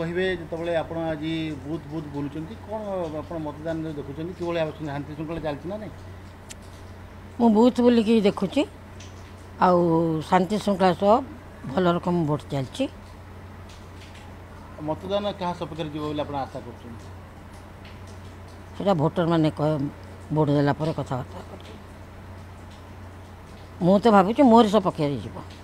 কহবে যেতবে আপনার আজ booth booth বুলুচার কোণ আপনার মতদান দেখুছেন কিভাবে শান্তি শৃঙ্খলা চালছে না নাই মু বুথ বুলিকি দেখুছি আউ শান্তি শৃঙ্খলা সহ ভাল রকম ভোট চালছে মতদান কাহা সপক্ষে যাব বলে আপনার আশা করছেন সেটা ভোটর মানে ভোট দেলা পরে কথাবার্তা করবে মু তো ভাবুছি মোর সপক্ষে যাব